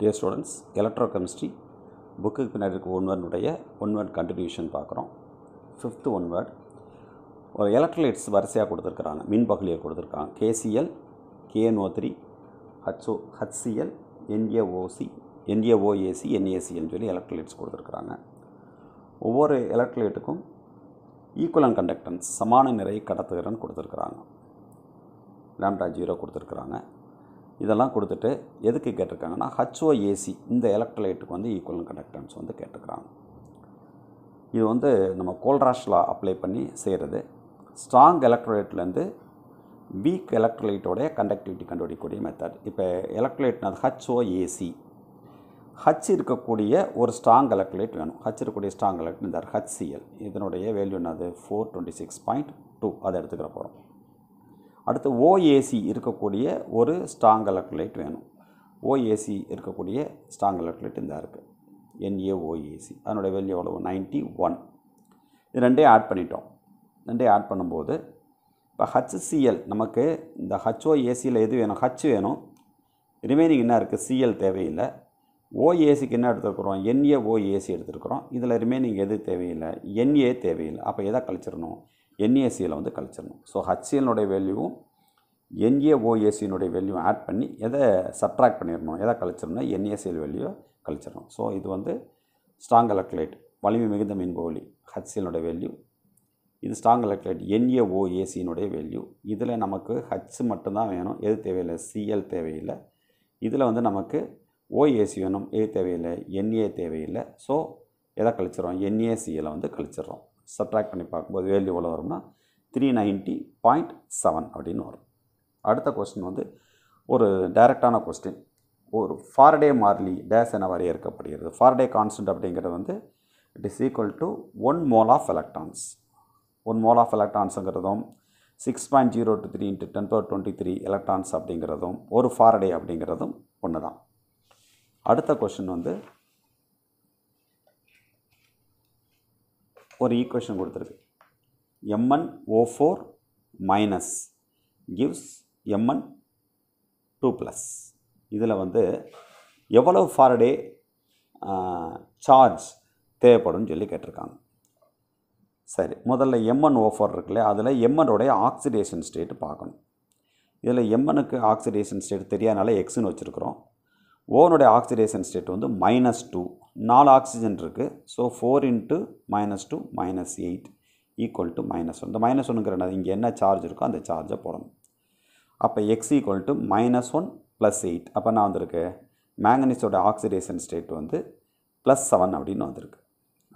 Dear students electrochemistry புக்குக்கு பின்னாடி இருக்க ஒன் வேர்டுடைய ஒன் வேர்ட் கண்டினியூஷன் பார்க்குறோம். ஃபிஃப்த்து ஒன் வேர்ட் ஒரு எலக்ட்ரோலைட்ஸ் வரிசையாக கொடுத்துருக்குறாங்க மின் பகுதியை கொடுத்துருக்காங்க KCl KNO three HO HCl NAOC NAOAC என்ஏசின்னு சொல்லி எலக்ட்ரோலைட்ஸ் கொடுத்துருக்குறாங்க. ஒவ்வொரு எலக்ட்ரோலைட்டுக்கும் ஈக்குவலன் கண்டக்டன்ஸ் சமான நிறை கடத்துகிறன்னு கொடுத்துருக்குறாங்க. லேம்டா ஜீரோ கொடுத்துருக்குறாங்க. இதெல்லாம் கொடுத்துட்டு எதுக்கு கேட்டிருக்காங்கன்னா ஹச்ஓஏசி இந்த எலக்ட்ரலைட்டுக்கு வந்து ஈக்குவலன் கண்டக்டன்ஸ் வந்து கேட்டிருக்கிறாங்க இது வந்து நம்ம கோல்ராஷ்லா அப்ளை பண்ணி செய்கிறது ஸ்ட்ராங் எலக்ட்ரோலைட்லேருந்து வீக் எலக்ட்ரோலைட்டோடைய கண்டக்டிவிட்டி கண்டுபிடிக்கக்கூடிய மெத்தட் இப்போ எலக்ட்ரோலைட்னா ஹச்ஓஏசி ஹச் இருக்கக்கூடிய ஒரு ஸ்ட்ராங் எலக்ட்ரோலைட் வேணும். ஹச் இருக்கக்கூடிய ஸ்ட்ராங் எலக்ட்ரோலைட் இந்த ஹச்சிஎல் இதனுடைய வேல்யூ என்னது? Four twenty six point two அதை எடுத்துக்கிற போகிறோம் அடுத்து ஓஏசி இருக்கக்கூடிய ஒரு ஸ்ட்ராங் எலக்ட்ரோலைட் வேணும். ஓஏசி இருக்கக்கூடிய ஸ்ட்ராங் எலக்ட்ரோலைட் இந்த இருக்குது என்ஏஓஏசி அதனுடைய வேல்யூ எவ்வளவு? நைன்ட்டி ஒன் இது ரெண்டே ஆட் பண்ணிட்டோம். ரெண்டே ஆட் பண்ணும்போது இப்போ ஹச்சிஎல் நமக்கு இந்த ஹச்ஓஏசியில் எது வேணும்? ஹச் வேணும். ரிமைனிங் என்ன இருக்குது சிஎல் தேவையில்லை. ஓஏசிக்கு என்ன எடுத்துருக்குறோம்? என்ஏஓஏசி எடுத்துருக்குறோம். இதில் ரிமைனிங் எது தேவையில்லை? என்ஏ தேவையில்லை. அப்போ எதை கழிச்சிடணும்? என்ஏசியில் வந்து கழிச்சிடணும். ஸோ ஹச்சிஎல்னுடைய வேல்யூவும் என்ஏஓஏசியினுடைய வேல்யூ ஆட் பண்ணி எதை சப்ட்ராக்ட் பண்ணிடணும் எதை கழிச்சிடணும் என்ஏசிஎல் வேல்யூ கழிச்சிடணும். ஸோ இது வந்து ஸ்ட்ராங் எலக்ட்ரேட் வலிமை மிகுந்த மின்பகுலி ஹச்சிஎல்னுடைய வேல்யூ இது ஸ்ட்ராங் எலக்ட்ரேட் என்ஏஓஏசியினுடைய வேல்யூ இதில் நமக்கு ஹச் மட்டும்தான் வேணும் எது தேவையில்லை? சிஎல் தேவையில்லை. இதில் வந்து நமக்கு ஓஏசி வேணும் எது தேவையில்லை என்ஏ தேவையில்லை. ஸோ எதை கழிச்சிடறோம்? என்ஏசியில் வந்து கழிச்சிடறோம். சப்ட்ராக்ட் பண்ணி பார்க்கும்போது வேல்யூ எவ்வளோ வரும்னா த்ரீ நைன்ட்டி பாயிண்ட் செவன் அப்படின்னு வரும். அடுத்த கொஸ்டின் வந்து ஒரு டைரக்டான கொஸ்டின் ஒரு ஃபாரடே மார்லி டேஸ் என வரையறுக்கப்படுகிறது. ஃபாரடே கான்ஸ்டன்ட் அப்படிங்கிறது வந்து it is equal to one mole of electrons one mole of எலக்ட்ரான்ஸுங்கிறதும் six point zero two three into ten power twenty three electrons அப்படிங்கிறதும் ஒரு ஃபாரடே அப்படிங்கிறதும் ஒன்று தான் அடுத்த கொஷின் வந்து ஒரு ஈக்குவேஷன் கொடுத்துருக்கு. Mn O four minus gives Mn two plus இதில் வந்து எவ்வளவு ஃபாரடே சார்ஜ் தேவைப்படும் சொல்லி கேட்டிருக்காங்க. சரி முதல்ல எம்என் ஓஃபர் இருக்குல்ல அதில் எம்எனுடைய ஆக்சிடேஷன் ஸ்டேட் பார்க்கணும். இதில் எம்எனுக்கு ஆக்சிடேஷன் ஸ்டேட் தெரியாதனால எக்ஸுன்னு வச்சுருக்குறோம். ஓனுடைய ஆக்சிடேஷன் ஸ்டேட் வந்து மைனஸ் டூ நாலு ஆக்சிஜன் இருக்குது so four into minus two minus eight equal to minus one இந்த மைனஸ் ஒன்றுங்கிற இங்கே என்ன சார்ஜ் இருக்கோ அந்த சார்ஜை போடணும். அப்போ X equal to minus one plus eight அப்போ நான் வந்திருக்கு? மேங்கனீஸோட ஆக்சிடேஷன் ஸ்டேட் வந்து ப்ளஸ் செவன் அப்படின்னு வந்திருக்கு.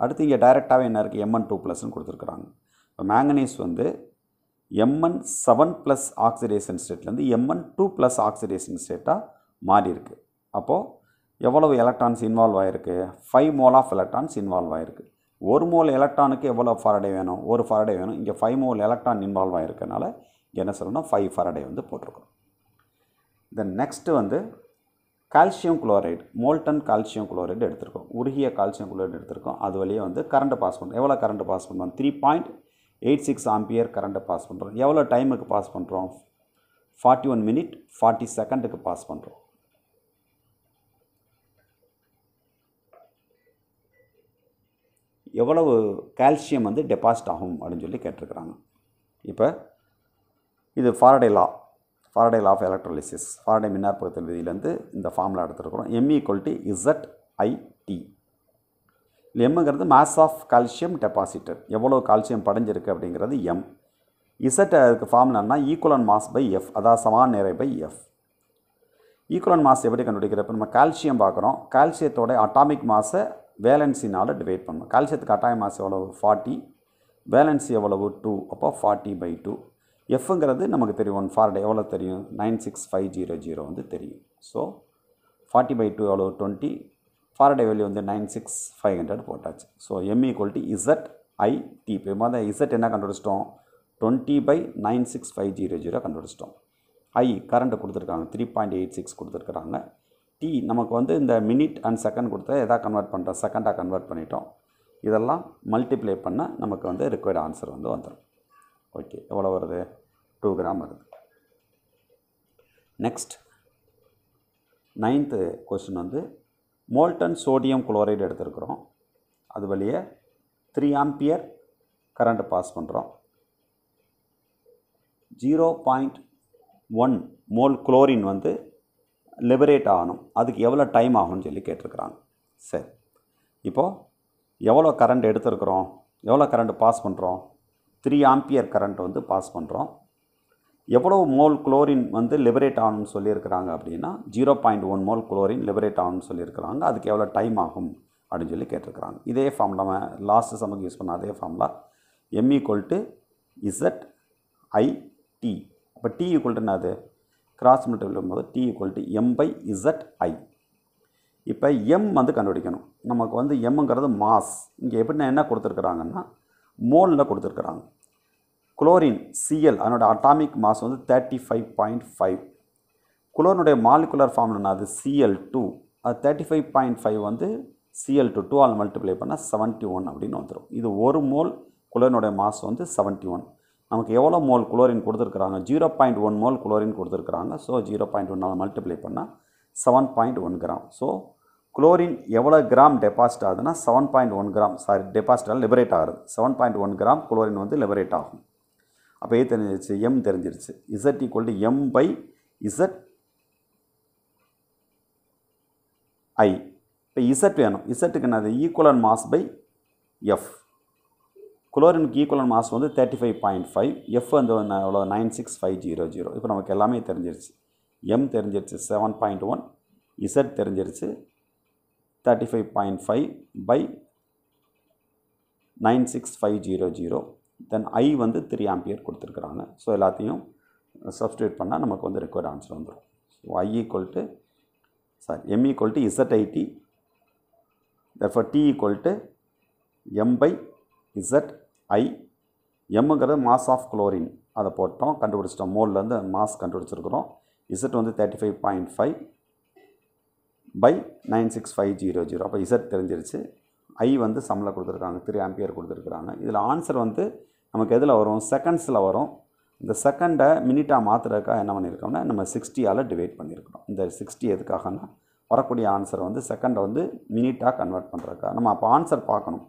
அடுத்து இங்கே டைரெக்டாகவே என்ன இருக்குது எம்என் டூ ப்ளஸ்னு கொடுத்துருக்குறாங்க. இப்போ மேங்கனீஸ் வந்து எம்என் செவன் ப்ளஸ் ஆக்சிடேஷன் ஸ்டேட்லேருந்து எம்என் டூ ப்ளஸ் ஆக்சிடேஷன் ஸ்டேட்டாக மாறி இருக்குது அப்போது எவ்வளவு எலக்ட்ரான்ஸ் இன்வால்வ் ஆகிருக்கு five mole of electrons involve ஆகிருக்கு ஒரு மோல் எலக்ட்ரானுக்கு எவ்வளோ ஃபாரடே வேணும்? ஒரு ஃபரடே வேணும். இங்கே ஃபைவ் மோல் எலக்ட்ரான் இன்வால்வ் ஆகிருக்கனால என்ன சொல்லணும் ஃபைவ் ஃபாரடே வந்து போட்டிருக்கோம். தென் நெக்ஸ்ட்டு வந்து calcium chloride molten calcium chloride எடுத்திருக்கோம். உருகிய கால்சியம் குளோரைடு எடுத்திருக்கோம். அது வழியே வந்து கரண்ட்டு பாஸ் பண்ணுறோம் எவ்வளோ கரண்ட்டு பாஸ் பண்ணுறோம் three point eight six ampere கரண்ட்டை பாஸ் பண்ணுறோம் எவ்வளோ டைமுக்கு பாஸ் பண்ணுறோம் ஃபார்ட்டி ஒன் மினிட் ஃபார்ட்டி செகண்டுக்கு பாஸ் பண்ணுறோம் எவ்வளவு கால்சியம் வந்து டெபாசிட் ஆகும் அப்படின்னு சொல்லி கேட்டிருக்கிறாங்க. இப்போ இது Faraday law Faraday law of electrolysis. Faraday மின்னாற்பகுத்தல் விதியிலேருந்து இந்த ஃபார்முலா எடுத்துருக்குறோம். M equal to Z IT எம்முங்கிறது mass of calcium deposited எவ்வளோ கால்சியம் படைஞ்சிருக்கு அப்படிங்கிறது எம் இசட் அதுக்கு ஃபார்முலான்னா ஈக்குவலன் மாஸ் பை எஃப் அதாவது சமான நிறை பை எஃப் ஈக்குவலன் மாஸ் எப்படி கண்டுபிடிக்கிறப்ப நம்ம கால்சியம் பார்க்குறோம். கால்சியத்தோட அட்டாமிக் மாஸை வேலன்சினால் டிவைட் பண்ணணும் கால்சியத்துக்கு கட்டாய மாஸ் எவ்வளவு? ஃபார்ட்டி வேலன்சி எவ்வளவு? டூ அப்போ ஃபார்ட்டி பை டூ எஃப்ங்கிறது நமக்கு தெரியும். ஒன் ஃபார்டே எவ்வளோ தெரியும்? Nine six five zero zero வந்து தெரியும். ஸோ ஃபார்ட்டி பை டூ எவ்வளோ டுவெண்ட்டி ஃபாரடே வேல்யூ வந்து நைன் சிக்ஸ் ஃபைவ் ஹண்ட்ரட் போட்டாச்சு. So M equal to Z I T இப்போ மாதிரி இசட் என்ன கண்டுபிடிச்சிட்டோம்? Twenty by nine six five zero zero கண்டுபிடிச்சிட்டோம். ஐ கரண்ட்டு கொடுத்துருக்காங்க. த்ரீ பாயிண்ட் எயிட் சிக்ஸ் கொடுத்துருக்குறாங்க. டி நமக்கு வந்து இந்த மினிட் அண்ட் செகண்ட் கொடுத்தா எதா கன்வெர்ட் பண்ணுறோம் செகண்டாக கன்வெர்ட் பண்ணிட்டோம். இதெல்லாம் மல்டிப்ளை பண்ணால் நமக்கு வந்து ரிக்வயர்ட் ஆன்சர் வந்து வந்துடும் ஓகே எவ்வளோ வருது? டூ கிராம் வருது. நெக்ஸ்ட் நைன்த்து கொஸ்டின் வந்து மோல்டன் சோடியம் குளோரைடு எடுத்திருக்கிறோம். அது வழியே த்ரீ ஆம்பியர் கரண்ட் பாஸ் பண்ணுறோம் zero point one mole chlorine வந்து லிபரேட் ஆகணும். அதுக்கு எவ்வளோ டைம் ஆகும்னு சொல்லி கேட்டிருக்கிறாங்க. சரி. இப்போது எவ்வளோ கரண்ட் எடுத்துருக்குறோம்? எவ்வளோ கரண்ட் பாஸ் பண்ணுறோம் த்ரீ ஆம்பியர் கரண்ட் வந்து பாஸ் பண்ணுறோம் எவ்வளோ மோல் குளோரின் வந்து லிபரேட் ஆகணும்னு சொல்லியிருக்கிறாங்க அப்படின்னா zero point one mole chlorine liberate ஆகணும்னு சொல்லியிருக்கிறாங்க. அதுக்கு எவ்வளோ டைம் ஆகும் அப்படின்னு சொல்லி கேட்டிருக்கிறாங்க. இதே ஃபார்முலா லாஸ்ட்டு சமக்கு யூஸ் பண்ண அதே formula M equal to Z I T அப்போ டி ஈக்குவல் அது என்னது? கிராஸ் மல்டிபிள் போது T equal to M by Z I இப்போ எம் வந்து கண்டுபிடிக்கணும். நமக்கு வந்து எம்ங்கிறது மாஸ் இங்கே எப்படின்னா என்ன கொடுத்துருக்குறாங்கன்னா மோலில் கொடுத்துருக்குறாங்க. குளோரின் சிஎல் அதனோட அட்டாமிக் மாஸ் வந்து தேர்ட்டி ஃபைவ் பாயிண்ட் ஃபைவ் குளோரினுடைய மாலிகுலர் ஃபார்ம்ல அது சிஎல் டூ அது தேர்ட்டி ஃபைவ் பாயிண்ட் ஃபைவ் வந்து CL two two all multiply பண்ணால் செவன்ட்டி ஒன் அப்படின்னு வந்துடும் இது ஒரு மோல் குளோரினுடைய மாஸ் வந்து செவன்ட்டி ஒன் நமக்கு எவ்வளோ மோல் குளோரின் கொடுத்துருக்குறாங்க? Zero point one mole chlorine கொடுத்துருக்குறாங்க. ஸோ ஜீரோ பாயிண்ட் ஒன்னால் மல்டிப்ளை பண்ணால் seven point one gram so chlorine எவ்வளோ கிராம் டெபாசிட் ஆகுதுன்னா seven point one gram sorry டெபாசிட்டால் liberate ஆகுது. Seven point one gram chlorine வந்து லிபரேட் ஆகும். அப்போ ஏ தெரிஞ்சிருச்சு எம் தெரிஞ்சிருச்சு. Z equal to M by Z I இப்போ இசட் வேணும். இசட்டுக்கு என்னது? ஈக்குவலன் மாஸ் பை எஃப் குளோரினுக்கு ஈக்குவலான மாஸ் வந்து thirty five point five F வந்து எவ்வளோ nine six five zero zero இப்போ நமக்கு எல்லாமே தெரிஞ்சிருச்சு. எம் தெரிஞ்சிருச்சு செவன் பாயிண்ட் ஒன் இசட் தெரிஞ்சிருச்சு thirty five point five by nine six five zero zero then I வந்து த்ரீ ஆம்பியர் கொடுத்துருக்குறாங்க. ஸோ எல்லாத்தையும் சப்ஸ்டியூட் பண்ணால் நமக்கு வந்து ரெக்வயர்ட் ஆன்சர் வந்துடும் so I equal to sorry M equal to Z IT therefore T equal to M by Z I எம்முங்கிறது mass of chlorine அதை போட்டோம் கண்டுபிடிச்சிட்டோம். மோல்லேருந்து மாஸ் கண்டுபிடிச்சிருக்கிறோம். இசட் வந்து thirty five point five by nine six five zero zero அப்போ Z தெரிஞ்சிருச்சு. I வந்து சம்மில் கொடுத்துருக்காங்க. த்ரீ ஆம்பியர் கொடுத்துருக்குறாங்க. இதில் ஆன்சர் வந்து நமக்கு எதில் வரும்? செகண்ட்ஸில் வரும். இந்த செகண்டை மினிட்டாக மாற்றுறதுக்காக என்ன பண்ணியிருக்கோம்னா நம்ம சிக்ஸ்டியால் டிவைட் பண்ணியிருக்கிறோம் இந்த சிக்ஸ்டி எதுக்காகனா வரக்கூடிய ஆன்சர் வந்து செகண்டை வந்து மினிட்டாக கன்வெர்ட் பண்ணுறதுக்காக நம்ம அப்போ ஆன்சர் பார்க்கணும்.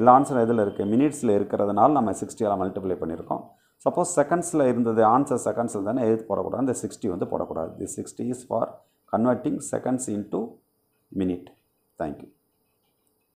எல்லா ஆன்சர் எதில் இருக்குது மினிட்ஸில் இருக்கிறதுனால நம்ம சிக்ஸ்டியால் மல்டிப்ளை பண்ணியிருக்கோம். சப்போஸ் செகண்ட்ஸில் இருந்தது ஆன்சர் செகண்ட்ஸில் தானே எது போடக்கூடாது. இந்த சிக்ஸ்டி வந்து போடக்கூடாது. The sixty is for converting seconds into minute thank you